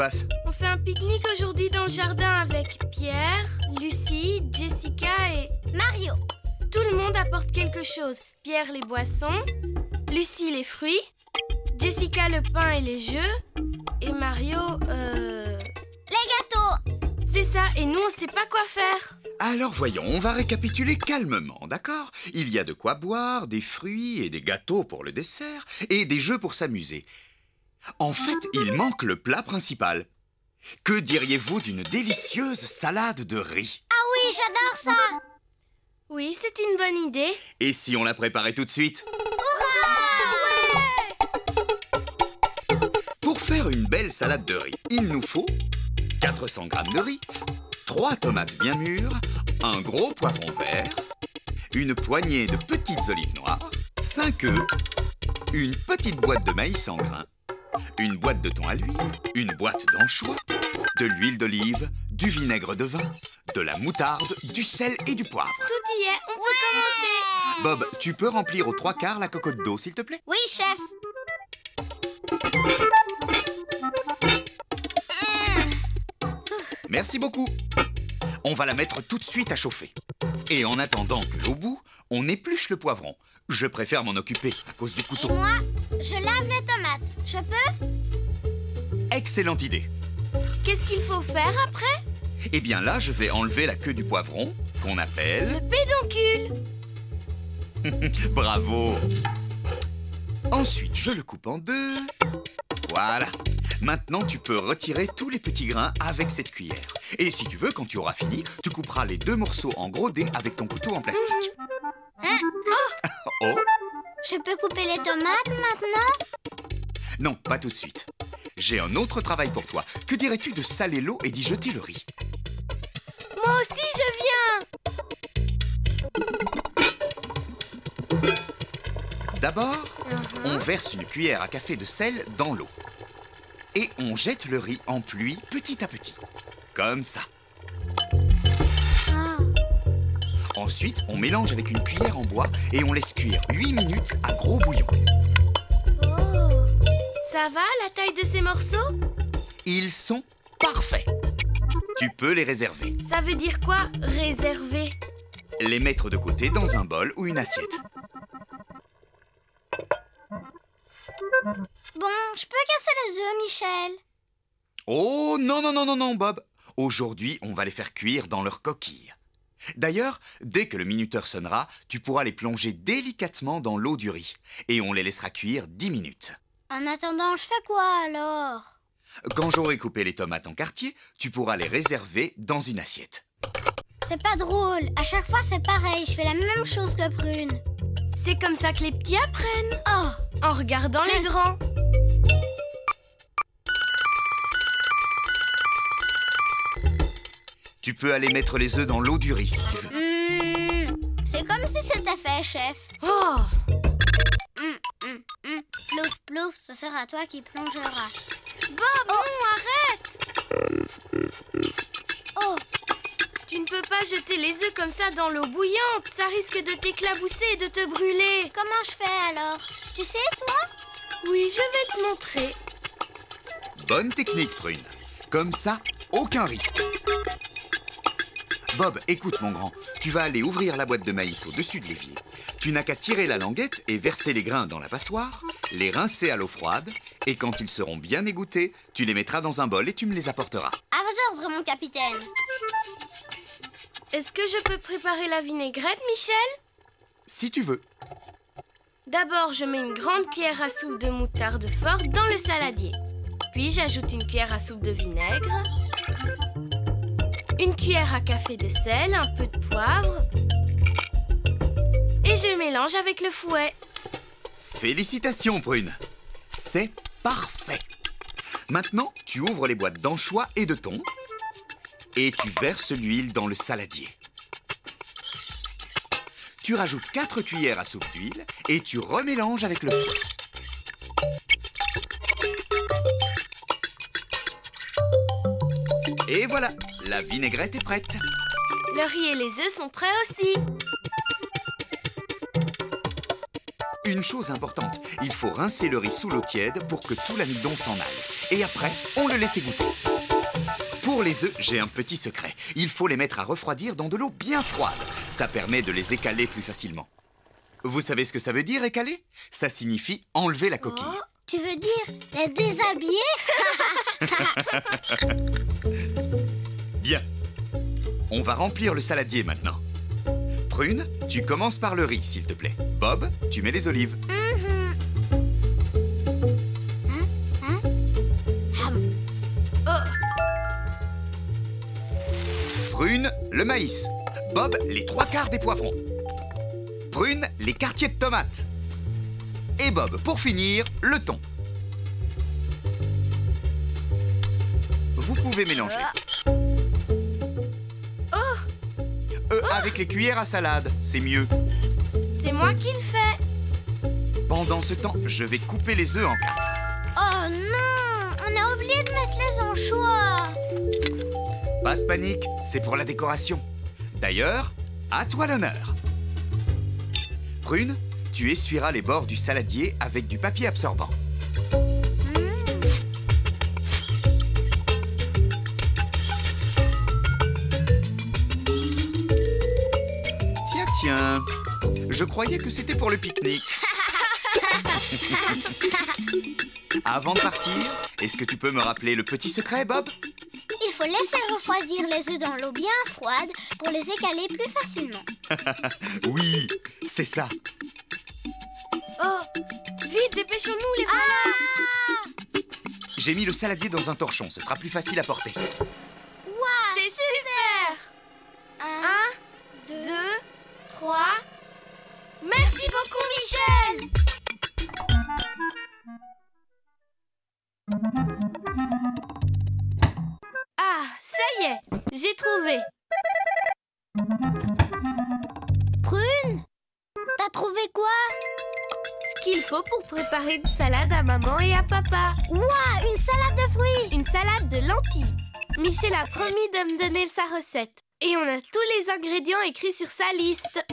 passe On fait un pique-nique aujourd'hui dans le jardin avec Pierre, Lucie, Jessica et Mario. tout le monde apporte quelque chose. Pierre les boissons, Lucie les fruits, Jessica le pain et les jeux et Mario euh Les gâteaux. c'est ça et nous on sait pas quoi faire. Alors voyons, on va récapituler calmement, d'accord? Il y a de quoi boire, des fruits et des gâteaux pour le dessert, et des jeux pour s'amuser. En fait, il manque le plat principal. Que diriez-vous d'une délicieuse salade de riz? Ah oui, j'adore ça. Oui, c'est une bonne idée. Et si on la préparait tout de suite? Pour faire une belle salade de riz, il nous faut 400 g de riz, 3 tomates bien mûres, un gros poivron vert, une poignée de petites olives noires, 5 œufs, une petite boîte de maïs en grains, une boîte de thon à l'huile, une boîte d'anchois, de l'huile d'olive, du vinaigre de vin, de la moutarde, du sel et du poivre. Tout y est, on peut commencer. Bob, tu peux remplir aux trois quarts la cocotte d'eau, s'il te plaît? Oui, chef. Merci beaucoup. On va la mettre tout de suite à chauffer. Et en attendant que l'eau bout, on épluche le poivron. Je préfère m'en occuper à cause du Et couteau. moi, je lave les tomates. Je peux Excellente idée. Qu'est-ce qu'il faut faire après? Eh bien là, je vais enlever la queue du poivron, qu'on appelle... Le pédoncule. Bravo Ensuite, je le coupe en deux. Voilà. Maintenant, tu peux retirer tous les petits grains avec cette cuillère. Et si tu veux, quand tu auras fini, tu couperas les deux morceaux en gros dés avec ton couteau en plastique. oh Je peux couper les tomates maintenant? Non, pas tout de suite. J'ai un autre travail pour toi. Que dirais-tu de saler l'eau et d'y jeter le riz? Moi aussi je viens. D'abord, on verse une cuillère à café de sel dans l'eau. Et on jette le riz en pluie petit à petit. Comme ça. Ah. Ensuite, on mélange avec une cuillère en bois et on laisse cuire 8 minutes à gros bouillon. Ça va la taille de ces morceaux? Ils sont parfaits. Tu peux les réserver. Ça veut dire quoi réserver? Les mettre de côté dans un bol ou une assiette. Bon, je peux casser les œufs, Michel. Oh non, non, non, non, non, Bob. Aujourd'hui, on va les faire cuire dans leur coquille. D'ailleurs, dès que le minuteur sonnera, tu pourras les plonger délicatement dans l'eau du riz. Et on les laissera cuire 10 minutes. En attendant, je fais quoi alors? Quand j'aurai coupé les tomates en quartier, tu pourras les réserver dans une assiette. C'est pas drôle. À chaque fois, c'est pareil. Je fais la même chose que Prune. C'est comme ça que les petits apprennent. Oh, En regardant les grands. Tu peux aller mettre les œufs dans l'eau du riz si tu veux. hmm, c'est comme si c'était fait, chef. Oh Plouf, ce sera toi qui plongeras. Bob, non, arrête Oh, Tu ne peux pas jeter les œufs comme ça dans l'eau bouillante. Ça risque de t'éclabousser et de te brûler. comment je fais alors? Tu sais, toi? Oui, je vais te montrer. Bonne technique, Prune. Comme ça, aucun risque. Bob, écoute mon grand, tu vas aller ouvrir la boîte de maïs au-dessus de l'évier. Tu n'as qu'à tirer la languette et verser les grains dans la passoire, les rincer à l'eau froide, et quand ils seront bien égouttés, tu les mettras dans un bol et tu me les apporteras. À vos ordres, mon capitaine. Est-ce que je peux préparer la vinaigrette, Michel? Si tu veux. D'abord, je mets une grande cuillère à soupe de moutarde forte dans le saladier. Puis j'ajoute une cuillère à soupe de vinaigre, une cuillère à café de sel, un peu de poivre. Et je mélange avec le fouet. Félicitations, Brune. C'est parfait. Maintenant, tu ouvres les boîtes d'anchois et de thon et tu verses l'huile dans le saladier. Tu rajoutes 4 cuillères à soupe d'huile et tu remélanges avec le fouet. Et voilà, la vinaigrette est prête. Le riz et les œufs sont prêts aussi. Une chose importante, il faut rincer le riz sous l'eau tiède pour que tout l'amidon s'en aille. Et après, on le laisse égoutter. Pour les œufs, j'ai un petit secret. Il faut les mettre à refroidir dans de l'eau bien froide. Ça permet de les écaler plus facilement. Vous savez ce que ça veut dire, écaler? Ça signifie enlever la coquille. Oh, tu veux dire les déshabiller? Bien. On va remplir le saladier maintenant. Prune, tu commences par le riz, s'il te plaît. Bob, tu mets les olives. Prune, le maïs. Bob, les trois quarts des poivrons. Prune, les quartiers de tomates. Et Bob, pour finir, le thon. Vous pouvez mélanger. Avec les cuillères à salade, c'est mieux. C'est moi qui le fais. Pendant ce temps, je vais couper les œufs en quatre. Oh non On a oublié de mettre les anchois Pas de panique, c'est pour la décoration. D'ailleurs, à toi l'honneur. Prune, tu essuieras les bords du saladier avec du papier absorbant. Je croyais que c'était pour le pique-nique. Avant de partir, est-ce que tu peux me rappeler le petit secret, Bob? Il faut laisser refroidir les œufs dans l'eau bien froide pour les écaler plus facilement. Oui, c'est ça. Oh, vite, dépêchons-nous, les voilà. Ah J'ai mis le saladier dans un torchon, ce sera plus facile à porter. Préparer une salade à maman et à papa. Waouh Une salade de fruits Une salade de lentilles. Michel a promis de me donner sa recette. Et on a tous les ingrédients écrits sur sa liste.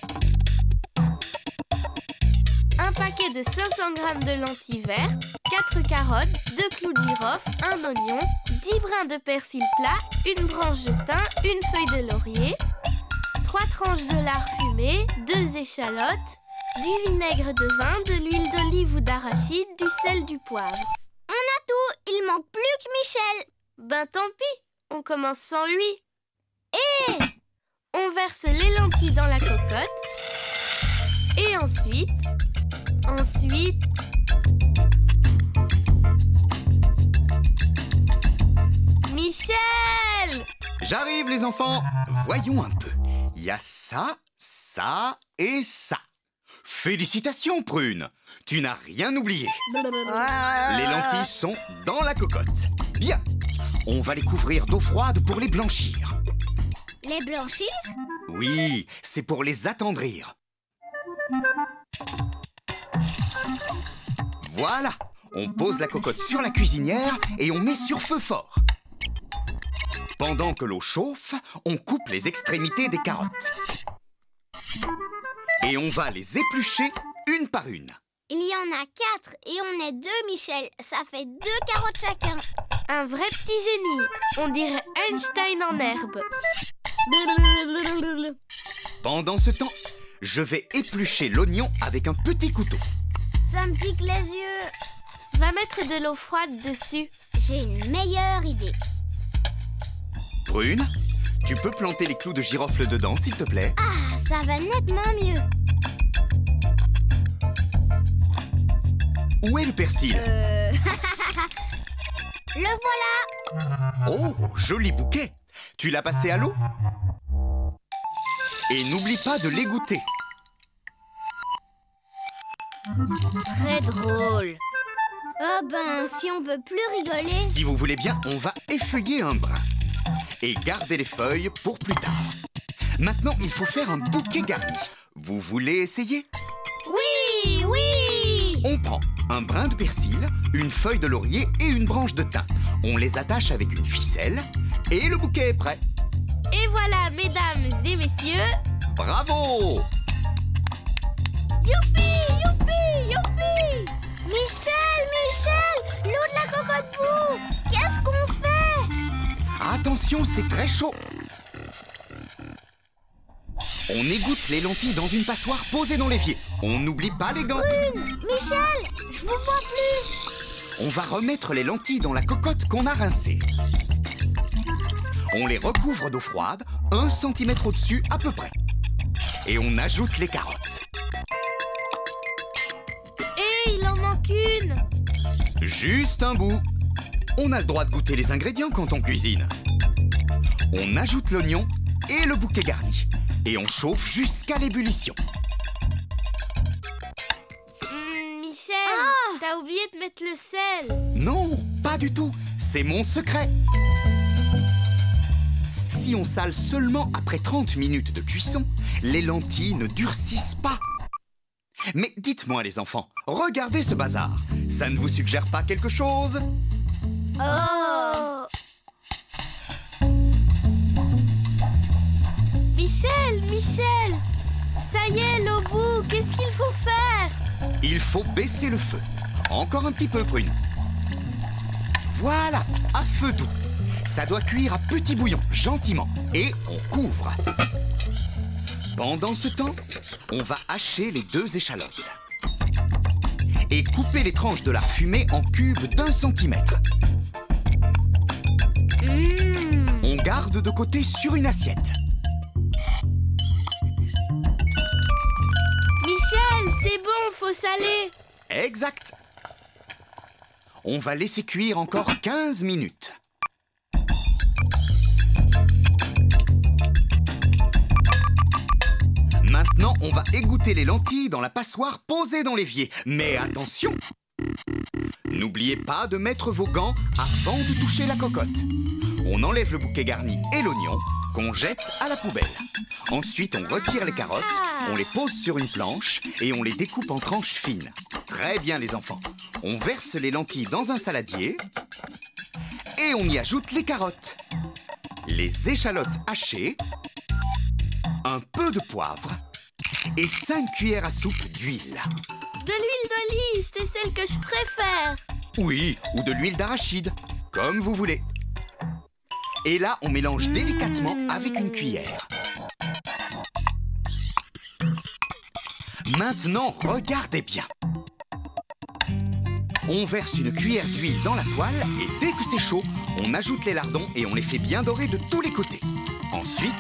Un paquet de 500 g de lentilles vertes, 4 carottes, 2 clous de girofle, un oignon, 10 brins de persil plat, une branche de thym, une feuille de laurier, 3 tranches de lard fumé, 2 échalotes, du vinaigre de vin, de l'huile d'olive ou d'arachide, du sel, du poivre. On a tout Il manque plus que Michel Ben tant pis, on commence sans lui. Et on verse les lentilles dans la cocotte. Et ensuite, ensuite, Michel J'arrive les enfants Voyons un peu. Il y a ça, ça et ça. Félicitations Prune Tu n'as rien oublié. Les lentilles sont dans la cocotte. Bien On va les couvrir d'eau froide pour les blanchir. Les blanchir? Oui, c'est pour les attendrir. Voilà On pose la cocotte sur la cuisinière et on met sur feu fort. Pendant que l'eau chauffe, on coupe les extrémités des carottes. Et on va les éplucher une par une. Il y en a quatre et on est deux, Michel. Ça fait deux carottes chacun. Un vrai petit génie On dirait Einstein en herbe. Pendant ce temps, je vais éplucher l'oignon avec un petit couteau. Ça me pique les yeux. Va mettre de l'eau froide dessus. J'ai une meilleure idée. Prune, tu peux planter les clous de girofle dedans, s'il te plaît Ah, ça va nettement mieux. Où est le persil Euh... Le voilà. Oh, joli bouquet Tu l'as passé à l'eau Et n'oublie pas de l'égoutter. Très drôle. Oh ben, si on peut plus rigoler. Si vous voulez bien, on va effeuiller un brin. Et garder les feuilles pour plus tard. Maintenant, il faut faire un bouquet garni. Vous voulez essayer? Oui, oui. Prend un brin de persil, une feuille de laurier et une branche de thym. On les attache avec une ficelle et le bouquet est prêt. Et voilà, mesdames et messieurs, Bravo Youpi, youpi. Michel, Michel L'eau de la cocotte boue Qu'est-ce qu'on fait? Attention, c'est très chaud. On égoutte les lentilles dans une passoire posée dans l'évier. On n'oublie pas les gants. Michel, je vous vois plus On va remettre les lentilles dans la cocotte qu'on a rincée. On les recouvre d'eau froide, un centimètre au-dessus à peu près. Et on ajoute les carottes. Et il en manque une Juste un bout. On a le droit de goûter les ingrédients quand on cuisine. On ajoute l'oignon et le bouquet garni. Et on chauffe jusqu'à l'ébullition. Hmm, Michel, Ah t'as oublié de mettre le sel. Non, pas du tout. C'est mon secret. Si on sale seulement après 30 minutes de cuisson, les lentilles ne durcissent pas. Mais dites-moi les enfants, regardez ce bazar. Ça ne vous suggère pas quelque chose? Oh Michel, Michel Ça y est, l'eau bout, qu'est-ce qu'il faut faire? Il faut baisser le feu. Encore un petit peu, Prune. Voilà, à feu doux. Ça doit cuire à petit bouillon, gentiment. Et on couvre. Pendant ce temps, on va hacher les deux échalotes. Et couper les tranches de lard fumé en cubes d'un centimètre. Mmh. On garde de côté sur une assiette. C'est bon, faut saler. Exact. On va laisser cuire encore 15 minutes. Maintenant, on va égoutter les lentilles dans la passoire posée dans l'évier. Mais attention N'oubliez pas de mettre vos gants avant de toucher la cocotte. On enlève le bouquet garni et l'oignon qu'on jette à la poubelle. Ensuite, on retire les carottes, on les pose sur une planche et on les découpe en tranches fines. Très bien les enfants. On verse les lentilles dans un saladier et on y ajoute les carottes, les échalotes hachées, un peu de poivre et 5 cuillères à soupe d'huile. De l'huile d'olive, c'est celle que je préfère. Oui, ou de l'huile d'arachide, comme vous voulez. Et là, on mélange délicatement avec une cuillère. Maintenant, regardez bien. On verse une cuillère d'huile dans la poêle et dès que c'est chaud, on ajoute les lardons et on les fait bien dorer de tous les côtés. Ensuite,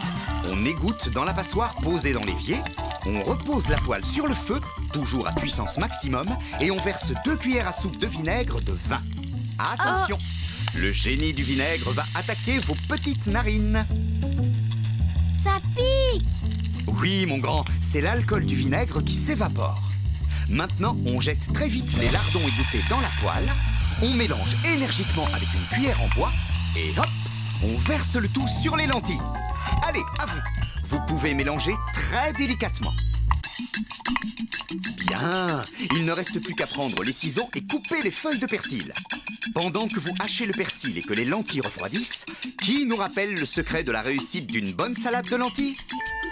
on égoutte dans la passoire posée dans l'évier, on repose la poêle sur le feu, toujours à puissance maximum, et on verse deux cuillères à soupe de vinaigre de vin. Attention, le génie du vinaigre va attaquer vos petites narines. Ça pique Oui, mon grand, c'est l'alcool du vinaigre qui s'évapore. Maintenant, on jette très vite les lardons égouttés dans la poêle, on mélange énergiquement avec une cuillère en bois, et hop, on verse le tout sur les lentilles. Allez, à vous. Vous pouvez mélanger très délicatement. Bien, il ne reste plus qu'à prendre les ciseaux et couper les feuilles de persil. Pendant que vous hachez le persil et que les lentilles refroidissent, qui nous rappelle le secret de la réussite d'une bonne salade de lentilles?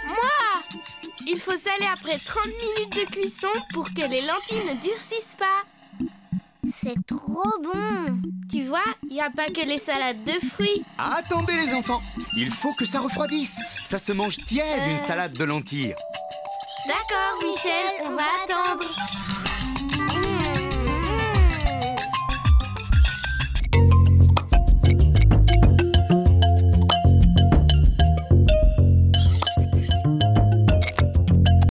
Moi Il faut saler après 30 minutes de cuisson pour que les lentilles ne durcissent pas. C'est trop bon Tu vois, il n'y a pas que les salades de fruits. Attendez les enfants, il faut que ça refroidisse. Ça se mange tiède une salade de lentilles. D'accord, Michel, on va attendre.